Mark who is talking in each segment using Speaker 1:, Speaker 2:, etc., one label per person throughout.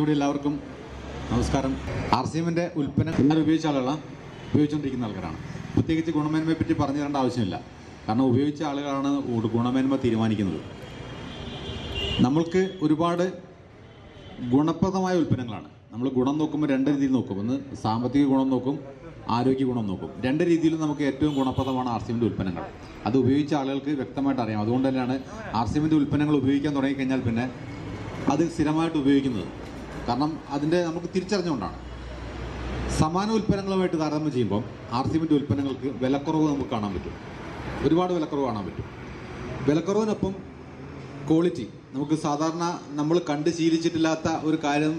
Speaker 1: കൂടി എല്ലാവർക്കും നമസ്കാരം. ആർ സി എമ്മിന്റെ ഉൽപ്പന്നം എല്ലാവരും ഉപയോഗിച്ച ആളുകളാണ് ഉപയോഗിച്ചുകൊണ്ടിരിക്കുന്ന ആൾക്കാരാണ്. പ്രത്യേകിച്ച് ഗുണമേന്മയെ പറ്റി പറഞ്ഞു തരേണ്ട ആവശ്യമില്ല. കാരണം ഉപയോഗിച്ച ആളുകളാണ് ഗുണമേന്മ തീരുമാനിക്കുന്നത്. നമ്മൾക്ക് ഒരുപാട് ഗുണപ്രദമായ ഉൽപ്പന്നങ്ങളാണ്. നമ്മൾ ഗുണം നോക്കുമ്പോൾ രണ്ട് രീതിയിൽ നോക്കും. ഒന്ന് സാമ്പത്തിക ഗുണം നോക്കും ആരോഗ്യ ഗുണം നോക്കും. രണ്ട് രീതിയിലും നമുക്ക് ഏറ്റവും ഗുണപ്രദമാണ് ആർ സി എമ്മിന്റെ ഉൽപ്പന്നങ്ങൾ. അത് ഉപയോഗിച്ച ആളുകൾക്ക് വ്യക്തമായിട്ട് അറിയാം. അതുകൊണ്ട് തന്നെയാണ് ആർ സി എമ്മിന്റെ ഉൽപ്പന്നങ്ങൾ ഉപയോഗിക്കാൻ തുടങ്ങിക്കഴിഞ്ഞാൽ പിന്നെ അത് സ്ഥിരമായിട്ട് ഉപയോഗിക്കുന്നത്. കാരണം അതിന്റെ നമുക്ക് തിരിച്ചറിഞ്ഞുകൊണ്ടാണ്. സമാന ഉൽപ്പന്നങ്ങളുമായിട്ട് താരതമ്യം ചെയ്യുമ്പോൾ ആർ സി എമ്മിന്റെ ഉൽപ്പന്നങ്ങൾക്ക് വിലക്കുറവ് നമുക്ക് കാണാൻ പറ്റും. ഒരുപാട് വിലക്കുറവ് കാണാൻ പറ്റും. വിലക്കുറവിനൊപ്പം ക്വാളിറ്റി നമുക്ക് സാധാരണ നമ്മൾ കണ്ട് ശീലിച്ചിട്ടില്ലാത്ത ഒരു കാര്യം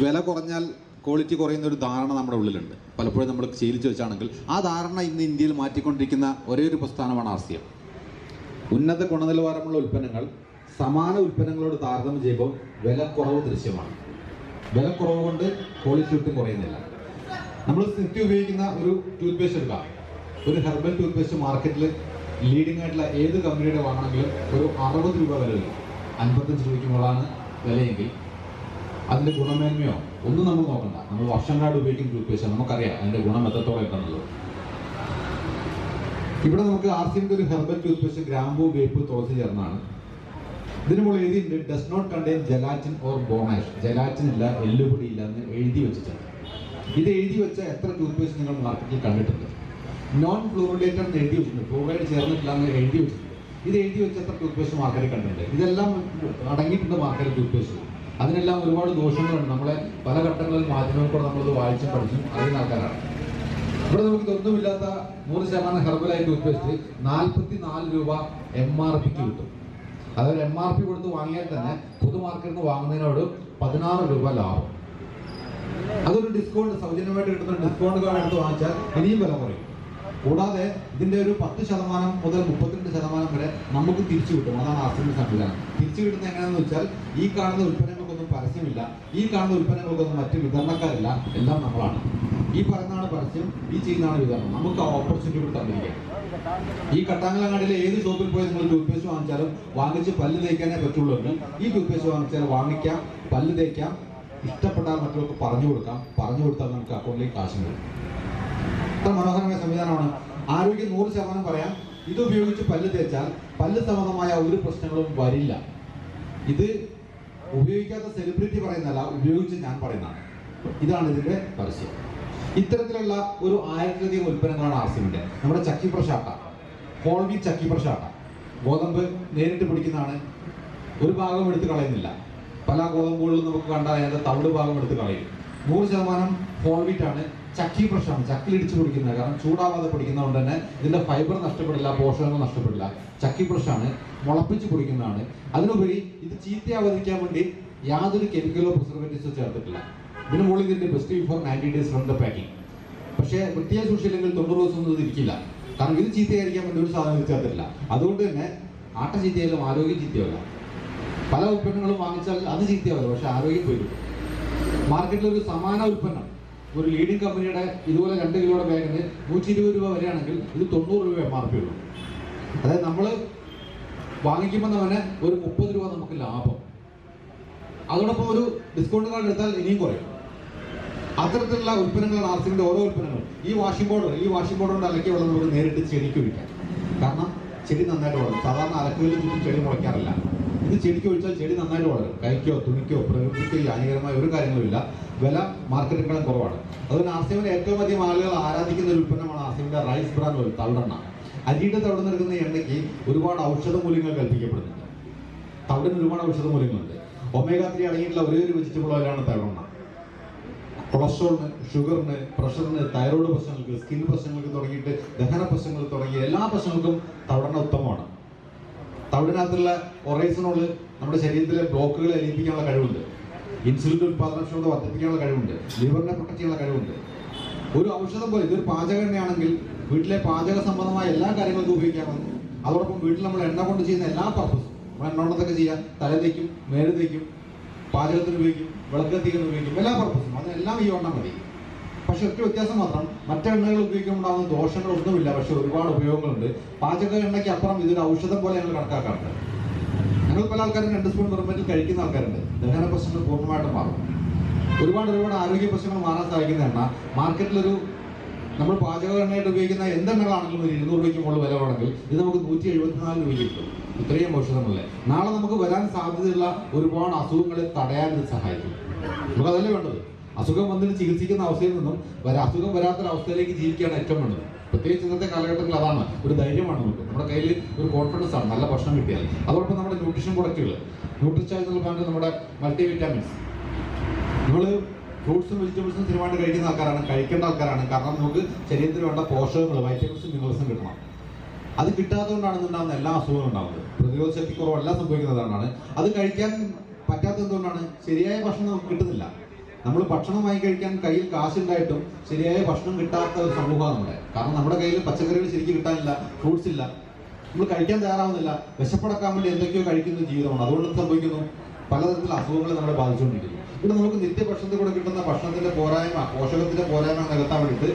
Speaker 1: വില കുറഞ്ഞാൽ ക്വാളിറ്റി കുറയുന്ന ഒരു ധാരണ നമ്മുടെ ഉള്ളിലുണ്ട്. പലപ്പോഴും നമ്മൾ ശീലിച്ചു വെച്ചാണെങ്കിൽ ആ ധാരണ ഇന്ന് ഇന്ത്യയിൽ മാറ്റിക്കൊണ്ടിരിക്കുന്ന ഒരേ ഒരു പ്രസ്ഥാനമാണ് ആർ സി എം ഉന്നത ഗുണനിലവാരമുള്ള ഉൽപ്പന്നങ്ങൾ സമാന ഉൽപ്പന്നങ്ങളോട് താരതമ്യം ചെയ്യുമ്പോൾ വില കുറവ് ദൃശ്യമാണ്. വിലക്കുറവ് കൊണ്ട് ക്വാളിറ്റി ഒട്ടും കുറയുന്നില്ല. നമ്മൾ സിറ്റി ഉപയോഗിക്കുന്ന ഒരു ടൂത്ത് പേസ്റ്റ് എടുക്കാം. ഒരു ഹെർബൽ ടൂത്ത് പേസ്റ്റ് മാർക്കറ്റിൽ ലീഡിംഗ് ആയിട്ടുള്ള ഏത് കമ്പനിയുടെ വാങ്ങണമെങ്കിലും ഒരു അറുപത് രൂപ വില വരും അൻപത്തഞ്ച് രൂപയ്ക്ക് മുകളാണ് വിലയെങ്കിൽ അതിന്റെ ഗുണമേന്മയോ ഒന്നും നമ്മൾ നോക്കണ്ട. നമ്മൾ വർഷങ്ങളായിട്ട് ഉപയോഗിക്കുന്ന ടൂത്ത് പേസ്റ്റ് നമുക്കറിയാം അതിന്റെ ഗുണം എത്രത്തോളം ഉണ്ടെന്നുള്ളത് ഇവിടെ നമുക്ക് ആർ സി ഒരു ഹെർബൽ ടൂത്ത് പേസ്റ്റ് ഗ്രാമ്പൂ വേപ്പ് തുളസി ചേർന്നാണ്. ഇതിന് മുകളിൽ എഴുതിയിട്ടുണ്ട് does not contain gelatin or bone ash gelatin ഇല്ല എല്ലുപൊടി ഇല്ല എന്ന് എഴുതി വെച്ചിട്ടുണ്ട്. ഇത് എഴുതി വെച്ച എത്ര ടൂത്ത്പേസ്റ്റ് നിങ്ങൾ മാർക്കറ്റിൽ കണ്ടിട്ടുണ്ട്? നോൺ ഫ്ലൂറിഡേറ്റഡ് എന്ന് എഴുതി വെച്ചിട്ടുണ്ട് ഫ്ലൂറൈഡ് ചേർന്നിട്ടില്ല എന്ന് എഴുതി വെച്ചിട്ടുണ്ട്. ഇത് എഴുതി വെച്ച എത്ര ടൂത്ത്പേസ്റ്റ് മാർക്കറ്റിൽ കണ്ടിട്ടുണ്ട്? ഇതെല്ലാം അടങ്ങിയിട്ടുണ്ട് മാർക്കറ്റിൽ ടൂത്ത്പേസ്റ്റ് അതിനെല്ലാം ഒരുപാട് ദോഷങ്ങളുണ്ട്. നമ്മളെ പല ഘട്ടങ്ങളിൽ മാധ്യമങ്ങൾ കൂടെ നമ്മളത് വായിച്ചും പഠിച്ചും അറിയുന്ന ആൾക്കാരാണ്. ഇവിടെ നമുക്ക് ഇതൊന്നുമില്ലാത്ത നൂറ് ശതമാനം ഹെർബലായി ടൂത്ത് പേസ്റ്റ് നാൽപ്പത്തി നാല് രൂപ എം ആർ പിക്ക് കിട്ടും. അതായത് എം ആർ പി കൊടുത്ത് വാങ്ങിയാൽ തന്നെ പൊതു മാർക്കറ്റിൽ നിന്ന് വാങ്ങുന്നതിനോട് പതിനാറ് രൂപ ലാഭം. അതൊരു ഡിസ്കൗണ്ട് സൗജന്യമായിട്ട് കിട്ടുന്ന ഡിസ്കൗണ്ട് കാർഡ് എടുത്ത് വാങ്ങിച്ചാൽ ഇനിയും വില കുറയും. കൂടാതെ ഇതിന്റെ ഒരു പത്ത് ശതമാനം മുതൽ മുപ്പത്തിരണ്ട് ശതമാനം വരെ നമുക്ക് തിരിച്ചു കിട്ടും. അതാണ് ആർസിന്റെ സംവിധാനം. തിരിച്ചു കിട്ടുന്ന എങ്ങനെയാണെന്ന് വെച്ചാൽ ഈ കാണുന്ന ഉൽപ്പന്നങ്ങൾക്കൊന്നും പരസ്യമില്ല. ഈ കാണുന്ന ഉൽപ്പന്നങ്ങൾക്കൊന്നും മറ്റ് വിതരണക്കാരില്ല. എല്ലാം നമ്മളാണ്. ഈ പറയുന്നതാണ് പരസ്യം ഈ ചെയ്യുന്നതാണ് വിതരണം നമുക്ക് ആ ഓപ്പർച്യൂണിറ്റി തന്നിരിക്കാം ഈ കട്ടാങ്ങലങ്ങാടിയിലെ ഏത് ഷോപ്പിൽ പോയി നിങ്ങൾ ടൂത്ത് പേസ്റ്റ് വാങ്ങിച്ചാലും വാങ്ങിച്ച് പല്ല് തേക്കാനേ പറ്റുള്ളൂ ഈ ടൂത്ത് പേസ്റ്റ് വാങ്ങിച്ചാൽ വാങ്ങിക്കാം പല്ല് തേക്കാം. ഇഷ്ടപ്പെട്ടാൽ മറ്റുള്ളവർക്ക് പറഞ്ഞു കൊടുക്കാം. പറഞ്ഞു കൊടുത്താൽ നമുക്ക് അക്കൗണ്ടിലേക്ക് കാശ് വരും. അത്ര മനോഹരമായ സംവിധാനമാണ്. ആരോഗ്യം നൂറ് ശതമാനം പറയാം. ഇത് ഉപയോഗിച്ച് പല്ല് തേച്ചാൽ പല്ല് സംബന്ധമായ ഒരു പ്രശ്നങ്ങളും വരില്ല. ഇത് ഉപയോഗിക്കാത്ത സെലിബ്രിറ്റി പറയുന്നതല്ല ഉപയോഗിച്ച് ഞാൻ പറയുന്നതാണ്. ഇതാണ് ഇതിന്റെ പരസ്യം. ഇത്തരത്തിലുള്ള ഒരു ആയിരത്തിലധികം ഉൽപ്പന്നങ്ങളാണ് ആർസിമിന്റെ നമ്മുടെ ചക്കി പ്രശാട്ട ഹോൾവി ചക്കി പ്രശാട്ട ഗോതമ്പ് നേരിട്ട് പിടിക്കുന്നതാണ്. ഒരു ഭാഗം എടുത്ത് കളയുന്നില്ല. പല ഗോതമ്പുകളിലും നമുക്ക് കണ്ടാൽ അതിന്റെ തവിട് ഭാഗം എടുത്ത് കളയും. നൂറ് ശതമാനം ഹോൾ വീറ്റ് ആണ് ചക്കി പ്രശ്നമാണ് ചക്കിലിടിച്ച് പിടിക്കുന്നത്. കാരണം ചൂടാവാതെ പിടിക്കുന്നതുകൊണ്ട് തന്നെ ഇതിന്റെ ഫൈബർ നഷ്ടപ്പെടില്ല പോഷകങ്ങൾ നഷ്ടപ്പെടില്ല. ചക്കി പ്രശ്നമാണ് മുളപ്പിച്ച് പിടിക്കുന്നതാണ്. അതിനുപരി ഇത് ചീത്തയാവാതിരിക്കാൻ വേണ്ടി യാതൊരു കെമിക്കലോ പ്രിസർവേറ്റീവ്സോ ചേർത്തിട്ടില്ല. ഇതിന് മുകളിൽ ഇതിന്റെ best for ninety days from the packing പക്ഷേ വൃത്തിയായി സൂക്ഷിച്ചില്ലെങ്കിൽ തൊണ്ണൂറ് ദിവസം ഒന്നും ഇരിക്കില്ല. കാരണം ഇത് ചീത്തയായിരിക്കാൻ വേണ്ടി ഒരു സാധനം ഇത് അതുകൊണ്ട് തന്നെ ആട്ട ചീത്തയായാലും ആരോഗ്യ ചീത്തയാവില്ല. പല ഉൽപ്പന്നങ്ങളും വാങ്ങിച്ചാൽ അത് ചീത്തയാവില്ല. പക്ഷേ ആരോഗ്യം പോയി മാർക്കറ്റിൽ ഒരു സമാന ഉൽപ്പന്നം. ഒരു ലീഡിംഗ് കമ്പനിയുടെ ഇതുപോലെ രണ്ട് കിലോയുടെ ബാഗിന് നൂറ്റി ഇരുപത് രൂപ വരെയാണെങ്കിൽ ഇത് തൊണ്ണൂറ് രൂപ എം ആർ പി ഉള്ളൂ. അതായത് നമ്മൾ വാങ്ങിക്കുമ്പോൾ തന്നെ ഒരു മുപ്പത് രൂപ നമുക്ക് ലാഭം. അതോടൊപ്പം ഒരു ഡിസ്കൗണ്ട് കാർഡ് എടുത്താൽ ഇനിയും കുറയും. അത്തരത്തിലുള്ള ഉൽപ്പന്നങ്ങളാണ് ആർസിന്റെ ഓരോ ഉൽപ്പന്നങ്ങളും ഈ വാഷിംഗ് പൗഡർ ഈ വാഷിംഗ് പൗഡർ കൊണ്ട് അലക്കിയ വെള്ളം നമുക്ക് നേരിട്ട് ചെടിക്ക് ഒഴിക്കാം. കാരണം ചെടി നന്നായിട്ട് വളരും. സാധാരണ അലക്കുകളിൽ ചുറ്റും ചെടി മുളയ്ക്കാറില്ല. ഇത് ചെടിക്ക് ഒഴിച്ചാൽ ചെടി നന്നായിട്ട് വളരും. കൈക്കോ തുണിക്കോ പ്രകൃതിക്കോ ഹാനികരമായ ഒരു കാര്യങ്ങളുമില്ല വില മാർക്കറ്റിനേക്കാളും കുറവാണ്. അതുപോലെ ആർസിമിന്റെ ഏറ്റവും അധികം ആളുകൾ ആരാധിക്കുന്ന ഒരു ഉൽപ്പന്നമാണ് ആർസിമിന്റെ റൈസ് ബ്രാൻ ഓയിൽ തവിടെണ്ണ. അരിയുടെ തവിടെ നിൽക്കുന്ന എണ്ണയ്ക്ക് ഒരുപാട് ഔഷധ മൂല്യങ്ങൾ കൽപ്പിക്കപ്പെടുന്നുണ്ട്. തവിടിന് ഒരുപാട് ഔഷധ മൂല്യങ്ങളുണ്ട്. ഒമേഗ ത്രീ അടങ്ങിയിട്ടുള്ള ഒരേ ഒരു വെജിറ്റബിൾ ഓയിലാണ് തവിടെണ്ണ. കൊളസ്ട്രോളിന് ഷുഗറിന് പ്രഷറിന് തൈറോയ്ഡ് പ്രശ്നങ്ങൾക്ക് സ്കിൻ പ്രശ്നങ്ങൾക്ക് തുടങ്ങിയിട്ട് ദഹന പ്രശ്നങ്ങൾ തുടങ്ങിയ എല്ലാ പ്രശ്നങ്ങൾക്കും തവിടന ഉത്തമമാണ്. തവിടിനകത്തുള്ള ഒറൈസനോൾ നമ്മുടെ ശരീരത്തിലെ ബ്ലോക്കുകളെ അലിയിപ്പിക്കാനുള്ള കഴിവുണ്ട്. ഇൻസുലിൻ ഉത്പാദനക്ഷമത വർദ്ധിപ്പിക്കാനുള്ള കഴിവുണ്ട്. ലിവറിനെ പ്രൊട്ടക്ട് ചെയ്യാനുള്ള കഴിവുണ്ട്. ഒരു ഔഷധം പോലെ ഇതൊരു പാചക എണ്ണയാണെങ്കിൽ വീട്ടിലെ പാചക സംബന്ധമായ എല്ലാ കാര്യങ്ങൾക്കും ഉപയോഗിക്കാമെന്ന്. അതോടൊപ്പം വീട്ടിൽ നമ്മൾ എണ്ണ കൊണ്ട് ചെയ്യുന്ന എല്ലാ പർപ്പസും നമ്മൾ എണ്ണ കൊണ്ടൊക്കെ ചെയ്യാം. തല തേക്കും മേൽ തേക്കും പാചകത്തിന് ഉപയോഗിക്കും. വിളക്ക് കത്തിക്കാൻ ഉപയോഗിക്കും എല്ലാ പർപ്പസും അതിനെല്ലാം ഈ എണ്ണ മതി. പക്ഷെ ഒറ്റ വ്യത്യാസം മാത്രം മറ്റെണ്ണകൾ ഉണ്ടാകുന്ന ദോഷങ്ങളൊന്നുമില്ല പക്ഷെ ഒരുപാട് ഉപയോഗങ്ങളുണ്ട്. പാചക എണ്ണയ്ക്ക് അപ്പുറം ഇതൊരു ഔഷധം പോലെ ഞങ്ങൾ കണക്കാക്കാറുണ്ട്. ഞങ്ങൾ പല ആൾക്കാരും രണ്ട് സ്പൂൺ വെറും കഴിക്കുന്ന ആൾക്കാരുണ്ട്. ദഹന പ്രശ്നങ്ങൾ പൂർണമായിട്ടും മാറും. ഒരുപാട് ഒരുപാട് ആരോഗ്യ പ്രശ്നങ്ങൾ മാറാൻ സഹായിക്കുന്ന എണ്ണ മാർക്കറ്റിലൊരു നമ്മൾ പാചക എണ്ണയായിട്ട് ഉപയോഗിക്കുന്ന എന്തെണ്ണകളാണെങ്കിലും ഒരു ഇരുന്നൂറ് രൂപയ്ക്ക് മുകളിൽ വില ആണെങ്കിൽ ഇത് നമുക്ക് നൂറ്റി എഴുപത്തിനാല് രൂപയ്ക്ക് കിട്ടും. ഇത്രയും ഔഷധമല്ലേ നാളെ നമുക്ക് വരാൻ സാധ്യതയുള്ള ഒരുപാട് അസുഖങ്ങളെ തടയാൻ ഇത് സഹായിക്കും. നമുക്ക് അതല്ലേ വേണ്ടത്? അസുഖം വന്നിട്ട് ചികിത്സിക്കുന്ന അവസ്ഥയിൽ നിന്നും വരാ അസുഖം വരാത്തൊരവസ്ഥയിലേക്ക് ജീവിക്കുകയാണ് ഏറ്റവും വേണ്ടത്. പ്രത്യേകിച്ച് ഇന്നത്തെ കാലഘട്ടത്തിൽ അതാണ് ഒരു ധൈര്യമാണ് നമുക്ക്. നമ്മുടെ കയ്യിൽ ഒരു കോൺഫിഡൻസ് ആണ് നല്ല ഭക്ഷണം കിട്ടിയാൽ. അതോടൊപ്പം നമ്മുടെ ന്യൂട്രീഷൻ പ്രൊഡക്റ്റുകൾ ന്യൂട്രിച്ചായ എന്നുള്ള നമ്മുടെ മൾട്ടി വിറ്റാമിൻസ് നമ്മൾ ഫ്രൂട്ട്സും വെജിറ്റബിൾസും സ്ഥിരമായിട്ട് കഴിക്കുന്ന ആൾക്കാരാണ് കഴിക്കേണ്ട ആൾക്കാരാണ്. കാരണം നമുക്ക് ശരീരത്തിൽ വേണ്ട പോഷകങ്ങൾ വൈറ്റമിൻസും മിനറൽസും കിട്ടണം. അത് കിട്ടാത്തതുകൊണ്ടാണ് ഉണ്ടാകുന്ന എല്ലാ അസുഖങ്ങളും ഉണ്ടാവുന്നത് പ്രതിരോധ ശക്തി കുറവെല്ലാം സംഭവിക്കുന്നതാണ് അത് കഴിക്കാൻ പറ്റാത്തതുകൊണ്ടാണ് ശരിയായ ഭക്ഷണം നമുക്ക് കിട്ടുന്നില്ല. നമ്മൾ ഭക്ഷണം വാങ്ങി കഴിക്കാൻ കയ്യിൽ കാശുണ്ടായിട്ടും ശരിയായ ഭക്ഷണം കിട്ടാത്ത ഒരു സമൂഹമാണ് നമ്മുടെ. കാരണം നമ്മുടെ കയ്യിൽ പച്ചക്കറികൾ ശരിക്കും കിട്ടാനില്ല ഫ്രൂട്ട്സ് ഇല്ല. നമ്മൾ കഴിക്കാൻ തയ്യാറാവുന്നില്ല. വിശപ്പടക്കാൻ വേണ്ടി എന്തൊക്കെയോ കഴിക്കുന്ന ജീവിതമാണ്. അതുകൊണ്ട് സംഭവിക്കുന്നു? പലതരത്തിലുള്ള അസുഖങ്ങൾ നമ്മളെ ബാധിച്ചുകൊണ്ടിരിക്കുന്നു. ഇവിടെ നമുക്ക് നിത്യഭക്ഷണത്തിൽ കൂടെ കിട്ടുന്ന ഭക്ഷണത്തിന്റെ പോരായ്മ പോഷകത്തിന്റെ പോരായ്മ നികത്താൻ വേണ്ടിയിട്ട്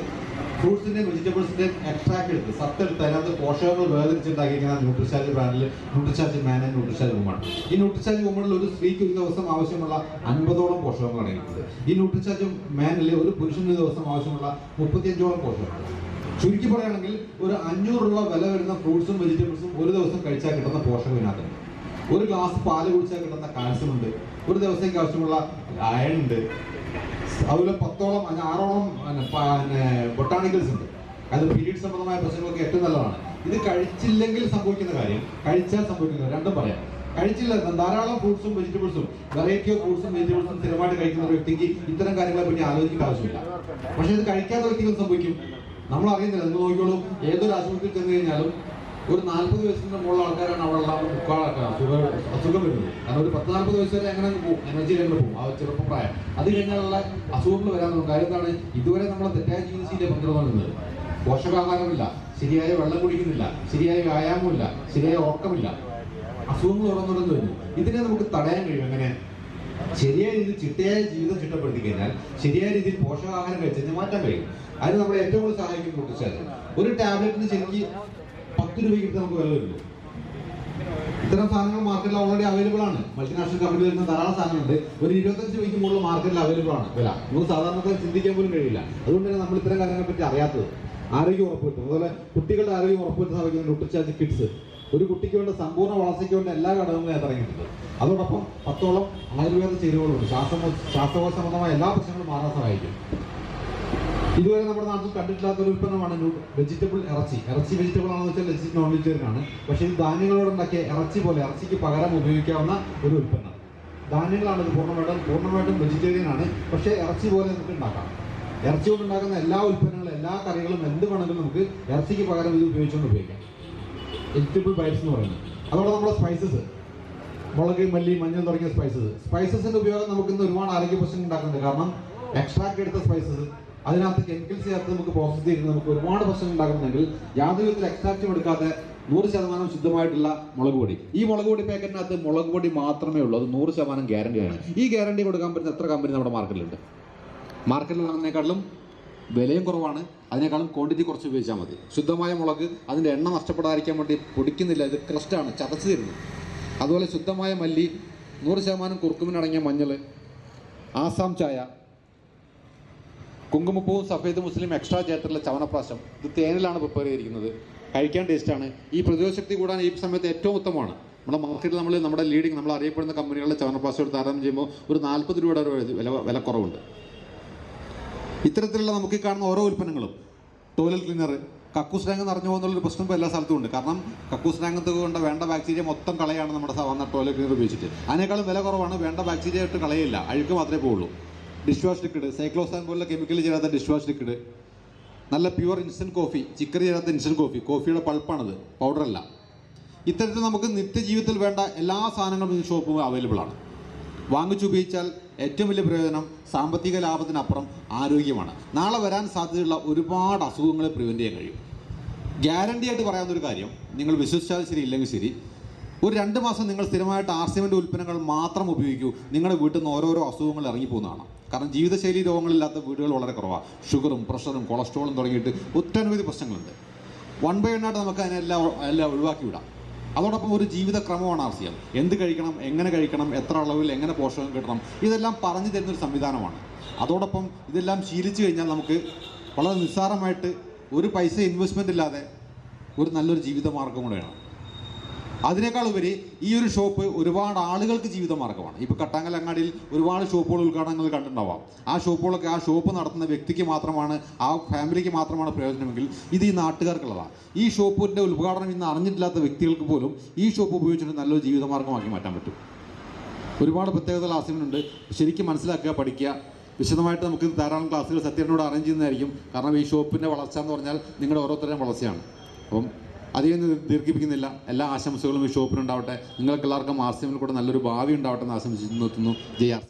Speaker 1: ഫ്രൂട്ട്സിന്റെയും വെജിറ്റബിൾസിന്റെയും എക്സ്ട്രാക്ട് എടുത്ത് സത്ത് എടുത്ത് അതിനകത്ത് പോഷകങ്ങൾ വേർതിരിച്ചുണ്ടാക്കിയിരിക്കുന്ന ന്യൂട്രിച്ചാർജ് ബ്രാൻഡിൽ Nutricharge man and Nutricharge woman ഈ ന്യൂട്രിച്ചാർജ് വുമണിൽ ഒരു സ്ത്രീക്ക് ഒരു ദിവസം ആവശ്യമുള്ള അൻപതോളം പോഷകങ്ങൾ അടങ്ങിയിട്ടുണ്ട് ഈ ന്യൂട്രിച്ചാർജ് മാനിൽ ഒരു പുരുഷന് ഒരു ദിവസം ആവശ്യമുള്ള മുപ്പത്തിയഞ്ചോളം പോഷകങ്ങൾ. ചുരുക്കി പറയുകയാണെങ്കിൽ ഒരു രൂപ വില വരുന്ന ഫ്രൂട്ട്സും വെജിറ്റബിൾസും ഒരു ദിവസം കഴിച്ചാൽ കിട്ടുന്ന പോഷകം ഇതിനകത്തുണ്ട്. ഒരു ഗ്ലാസ് പാൽ കുടിച്ചാൽ കിട്ടുന്ന കാൽസ്യമുണ്ട്. ഒരു ദിവസത്തേക്ക് ആവശ്യമുള്ള അയൺ ഉണ്ട്. അതുപോലെ പത്തോളം ആറോളം ബൊട്ടാണിക്കൽസ് ഉണ്ട്. അത് പീരീഡ് സംബന്ധമായ പ്രശ്നങ്ങളൊക്കെ ഏറ്റവും നല്ലതാണ്. ഇത് കഴിച്ചില്ലെങ്കിൽ സംഭവിക്കുന്ന കാര്യം കഴിച്ചാൽ സംഭവിക്കുന്ന രണ്ടും പറയാം. കഴിച്ചില്ല ധാരാളം ഫ്രൂട്ട്സും വെജിറ്റബിൾസും വെറൈറ്റി ഓഫ് ഫ്രൂട്ട്സും വെജിറ്റബിൾസും സ്ഥിരമായിട്ട് കഴിക്കുന്ന ഒരു വ്യക്തിക്ക് ഇത്തരം കാര്യങ്ങളെ പറ്റി ആലോചിക്കേണ്ട ആവശ്യമില്ല. പക്ഷേ ഇത് കഴിക്കാത്ത വ്യക്തികൾ സംഭവിക്കും. നമ്മൾ അറിയുന്നില്ല നിങ്ങൾ നോക്കിയോളൂ ഏതൊരു ആശുപത്രിയിൽ ചെന്ന് കഴിഞ്ഞാലും ഒരു നാൽപ്പത് വയസ്സിന്റെ മുകളിൽ ആൾക്കാരാണ് അവിടെ ഉള്ള മുക്കാളൊക്കെ അസുഖം അസുഖം വരുന്നത്. കാരണം ഒരു പത്ത് നാൽപ്പത് വയസ്സ് വരെ എങ്ങനെ പോകും. എനർജി എങ്ങനെ പോകും. ആ ചെറുപ്പപ്രായം അത് കഴിഞ്ഞാലുള്ള അസുഖങ്ങൾ വരാൻ നോക്കും കാര്യം എന്താണ്? ഇതുവരെ നമ്മൾ തെറ്റായ ചികിത്സയിലെ പങ്കെടുക്കുന്നത് പോഷകാഹാരമില്ല. ശരിയായ വെള്ളം കുടിക്കുന്നില്ല. ശരിയായ വ്യായാമമില്ല. ശരിയായ ഉറക്കമില്ല. അസുഖങ്ങൾ ഉറന്നുടന്ന് വരുന്നു. ഇതിനെ നമുക്ക് തടയാൻ കഴിയും. എങ്ങനെ? ശരിയായ രീതിയിൽ ചിട്ടയായ ജീവിതം ചിട്ടപ്പെടുത്തി കഴിഞ്ഞാൽ ശരിയായ രീതിയിൽ പോഷകാഹാരം കഴിച്ച് മാറ്റാൻ കഴിയും. അതിന് നമ്മളെ ഏറ്റവും കൂടുതൽ സഹായിക്കും കുട്ടിച്ചാൽ ഒരു ടാബ്ലറ്റിന് ശരിക്ക് പത്ത് രൂപയ്ക്ക് നമുക്ക് വില വരുന്നു. ഇത്തരം സാധനങ്ങൾ മാർക്കറ്റിൽ ഓൾറെഡി അവൈലബിൾ ആണ്. മൾട്ടിനാഷണൽ കമ്പനി വരുന്ന ധാരാളം സാധനങ്ങളുണ്ട്. ഒരു ഇരുപത്തഞ്ച് രൂപയ്ക്ക് മുകളിൽ മാർക്കറ്റിൽ അവൈലബിൾ ആണ് വില. നമുക്ക് സാധാരണക്കാർ ചിന്തിക്കാൻ പോലും കഴിയില്ല. അതുകൊണ്ട് തന്നെ നമ്മൾ ഇത്തരം കാര്യങ്ങളെ പറ്റി അറിയാത്തത്. ആരോഗ്യം ഉറപ്പുവരുത്തും അതുപോലെ കുട്ടികളുടെ ആരോഗ്യം ഉറപ്പുവരുത്തുന്ന വയ്ക്കുന്ന ന്യൂട്രിച്ചാർജ് കിഡ്സ് ഒരു കുട്ടിക്ക് വേണ്ട സമ്പൂർണ വളർച്ചയ്ക്ക് വേണ്ട എല്ലാ ഘടകങ്ങളും ഇറങ്ങിയിട്ടുണ്ട് അതോടൊപ്പം പത്തോളം ആയുർവേദ ചേരുവകളുണ്ട്. ശ്വാസ ശ്വാസകോശ സംബന്ധമായ എല്ലാ പ്രശ്നങ്ങളും മാറാൻ സഹായിക്കും. ഇതുവരെ നമ്മുടെ നാട്ടിൽ കണ്ടിട്ടില്ലാത്ത ഒരു ഉൽപ്പന്നമാണ് വെജിറ്റബിൾ ഇറച്ചി. ഇറച്ചി വെജിറ്റബിൾ ആണെന്ന് വെച്ചാൽ വെജി നോൺ വെജിറ്റേറിയൻ ആണ് പക്ഷേ ഇത് ധാന്യങ്ങളോട് ഉണ്ടാക്കിയ ഇറച്ചി പോലെ ഇറച്ചിക്ക് പകരം ഉപയോഗിക്കാവുന്ന ഒരു ഉൽപ്പന്നം. ധാന്യങ്ങളാണ് ഇത് പൂർണമായിട്ടും പൂർണമായിട്ടും വെജിറ്റേറിയൻ ആണ്. പക്ഷേ ഇറച്ചി പോലെ നമുക്ക് ഉണ്ടാക്കാം. ഇറച്ചി കൊണ്ട് ഉണ്ടാക്കുന്ന എല്ലാ ഉൽപ്പന്നങ്ങളും എല്ലാ കറികളും എന്ത് വേണമെങ്കിലും നമുക്ക് ഇറച്ചിക്ക് പകരം ഇത് ഉപയോഗിച്ചുകൊണ്ട് ഉപയോഗിക്കാം. വെജിറ്റബിൾ ബൈറ്റ്സ് എന്ന് പറയുന്നത്. അതോടെ നമ്മുടെ സ്പൈസസ് മുളക് മല്ലി മഞ്ഞൾ തുടങ്ങിയ സ്പൈസസ് സ്പൈസസിന്റെ ഉപയോഗം നമുക്ക് ഇന്ന് ഒരുപാട് ആരോഗ്യ പ്രശ്നം ഉണ്ടാക്കുന്നുണ്ട്. കാരണം എക്സ്ട്രാക്ട് എടുത്ത സ്പൈസസ് അതിനകത്ത് കെമിക്കൽസ് ചേർത്ത് നമുക്ക് പ്രോസസ് ചെയ്ത് നമുക്ക് ഒരുപാട് പ്രശ്നങ്ങൾ ഉണ്ടാകുന്നുണ്ടെങ്കിൽ യാതൊരു വിധത്തിൽ എക്സ്ട്രാക്റ്റും എടുക്കാതെ നൂറ് ശതമാനം ശുദ്ധമായിട്ടുള്ള മുളക് പൊടി. ഈ മുളക് പൊടി പാക്കറ്റിനകത്ത് മുളക് പൊടി മാത്രമേ ഉള്ളൂ. അത് നൂറ് ശതമാനം ഗ്യാരണ്ടിയാണ് ഈ ഗ്യാരണ്ടി കൊടുക്കാൻ പറ്റുന്ന എത്ര കമ്പനി നമ്മുടെ മാർക്കറ്റിലുണ്ട് മാർക്കറ്റിൽ വാങ്ങുന്നതിനേക്കാളും വിലയും കുറവാണ്. അതിനേക്കാളും ക്വാണ്ടിറ്റി കുറച്ച് ഉപയോഗിച്ചാൽ മതി. ശുദ്ധമായ മുളക് അതിന്റെ എണ്ണ നഷ്ടപ്പെടാതിരിക്കാൻ വേണ്ടി പൊടിക്കുന്നില്ല. ഇത് ക്രസ്റ്റാണ് ചതച്ച് തരുന്നു. അതുപോലെ ശുദ്ധമായ മല്ലി നൂറ് ശതമാനം കുറുക്കുമിനടങ്ങിയ മഞ്ഞൾ ആസാം ചായ കുങ്കുമപ്പൂവും സഫേദ് മുസ്ലിം എക്സ്ട്രാ ചേർത്തിട്ടുള്ള ചവനപ്രാശം ഇത് തേനിലാണ് പ്രിപ്പയർ ചെയ്തിരിക്കുന്നത്. കഴിക്കാൻ ടേസ്റ്റാണ് ഈ പ്രതിരോധ ശക്തി കൂടാൻ ഈ സമയത്ത് ഏറ്റവും ഉത്തമമാണ്. നമ്മുടെ മാർക്കറ്റിൽ നമ്മൾ നമ്മുടെ ലീഡിങ് നമ്മൾ അറിയപ്പെടുന്ന കമ്പനികളുടെ ചവനപ്രാശം എടുത്ത് താരതമ്യം ചെയ്യുമ്പോൾ ഒരു നാൽപ്പത് രൂപയുടെ ഒരു വില വില കുറവുണ്ട് ഇത്തരത്തിലുള്ള നമുക്ക് കാണുന്ന ഓരോ ഉൽപ്പന്നങ്ങളും ടോയ്ലറ്റ് ക്ലീനർ കക്കൂസ് ടാങ്ക് നിറഞ്ഞു പോകുന്നുള്ളൊരു പ്രശ്നം ഇപ്പോൾ എല്ലാ സ്ഥലത്തും ഉണ്ട്. കാരണം കക്കൂസ് രംഗത്ത് കൊണ്ട് വേണ്ട ബാക്ടീരിയ മൊത്തം കളയാണ് നമ്മുടെ സാധാരണ ടോയ്ലറ്റ് ക്ലീനർ ഉപയോഗിച്ചിട്ട്. അതിനേക്കാളും വില കുറവാണ് വേണ്ട ബാക്ടീരിയ ഇട്ട് കളയില്ല അഴുക്ക് മാത്രമേ പോകുള്ളൂ ഡിഷ് വാഷ് ലിക്വിഡ് സൈക്ലോസാൻ പോലുള്ള കെമിക്കൽ ചേരാത്ത ഡിഷ് വാഷ് ലിക്വിഡ് നല്ല പ്യുവർ ഇൻസ്റ്റന്റ് കോഫി ചിക്കറി ചേരാത്ത ഇൻസ്റ്റന്റ് കോഫി കോഫിയുടെ പൾപ്പാണത് പൗഡറല്ല ഇത്തരത്തിൽ നമുക്ക് നിത്യജീവിതത്തിൽ വേണ്ട എല്ലാ സാധനങ്ങളും ഈ ഷോപ്പിൽ അവൈലബിൾ ആണ്. വാങ്ങിച്ചുപയോഗിച്ചാൽ ഏറ്റവും വലിയ പ്രയോജനം സാമ്പത്തിക ലാഭത്തിനപ്പുറം ആരോഗ്യമാണ്. നാളെ വരാൻ സാധ്യതയുള്ള ഒരുപാട് അസുഖങ്ങളെ പ്രിവെന്റ് ചെയ്യാൻ കഴിയും. ഗ്യാരണ്ടി ആയിട്ട് പറയാവുന്ന ഒരു കാര്യം നിങ്ങൾ വിശ്വസിച്ചാൽ ശരി ഇല്ലെങ്കിൽ ശരി ഒരു രണ്ട് മാസം നിങ്ങൾ സ്ഥിരമായിട്ട് ആർസിമെന്റ് ഉൽപ്പന്നങ്ങൾ മാത്രം ഉപയോഗിക്കൂ. നിങ്ങളുടെ വീട്ടിൽ നിന്ന് ഓരോരോ അസുഖങ്ങൾ ഇറങ്ങിപ്പോകുന്നതാണ്. കാരണം ജീവിതശൈലി രോഗങ്ങളില്ലാത്ത വീടുകൾ വളരെ കുറവാണ് ഷുഗറും പ്രഷറും കൊളസ്ട്രോളും തുടങ്ങിയിട്ട് ഒട്ടനവധി പ്രശ്നങ്ങളുണ്ട്. വൺ ബൈ വൺ ആയിട്ട് നമുക്ക് അതിനെല്ലാം എല്ലാം ഒഴിവാക്കി വിടാം. അതോടൊപ്പം ഒരു ജീവിതക്രമമാണ് ആർ സി എം എന്ത് കഴിക്കണം എങ്ങനെ കഴിക്കണം എത്ര അളവിൽ എങ്ങനെ പോഷകം കിട്ടണം ഇതെല്ലാം പറഞ്ഞു തരുന്ന ഒരു സംവിധാനമാണ്. അതോടൊപ്പം ഇതെല്ലാം ശീലിച്ചു കഴിഞ്ഞാൽ നമുക്ക് വളരെ നിസ്സാരമായിട്ട് ഒരു പൈസ ഇൻവെസ്റ്റ്മെന്റ് ഇല്ലാതെ ഒരു നല്ലൊരു ജീവിതമാർഗം കൂടെയാണ് അതിനേക്കാൾ ഉപരി ഈ ഒരു ഷോപ്പ് ഒരുപാട് ആളുകൾക്ക് ജീവിത ജീവിതമാർഗമാണ് ഇപ്പോൾ കട്ടാങ്കലങ്ങാടിയിൽ ഒരുപാട് ഷോപ്പുകൾ ഉദ്ഘാടനങ്ങൾ കണ്ടിട്ടുണ്ടാവാം. ആ ഷോപ്പുകളൊക്കെ ആ ഷോപ്പ് നടത്തുന്ന വ്യക്തിക്ക് മാത്രമാണ് ആ ഫാമിലിക്ക് മാത്രമാണ് പ്രയോജനമെങ്കിൽ ഇത് ഈ നാട്ടുകാർക്കുള്ളതാണ്. ഈ ഷോപ്പിന്റെ ഉദ്ഘാടനം ഇന്ന് അറിഞ്ഞിട്ടില്ലാത്ത വ്യക്തികൾക്ക് പോലും ഈ ഷോപ്പ് ഉപയോഗിച്ചിട്ട് നല്ലൊരു ജീവിതമാർഗമാക്കി മാറ്റാൻ പറ്റും. ഒരുപാട് പ്രത്യേകതകൾ ആസിമിനുണ്ട് ശരിക്കും മനസ്സിലാക്കുക പഠിക്കുക. വിശദമായിട്ട് നമുക്ക് ധാരാളം ക്ലാസ്സുകൾ സത്യനോട് അറേഞ്ച് ചെയ്യുന്നതായിരിക്കും. കാരണം ഈ ഷോപ്പിന്റെ വളർച്ച എന്ന് പറഞ്ഞാൽ നിങ്ങളുടെ ഓരോരുത്തരുടെയും വളർച്ചയാണ്. അപ്പം അധികം ദീർഘിപ്പിക്കുന്നില്ല. എല്ലാ ആശംസകളും ഈ ഷോപ്പിനുണ്ടാവട്ടെ. നിങ്ങൾക്ക് എല്ലാവർക്കും ആർ സി എമ്മിൽ കൂടെ നല്ലൊരു ഭാവി ഉണ്ടാവട്ടെ എന്ന് ആശംസിച്ചു നിർത്തുന്നു ജെ ആർ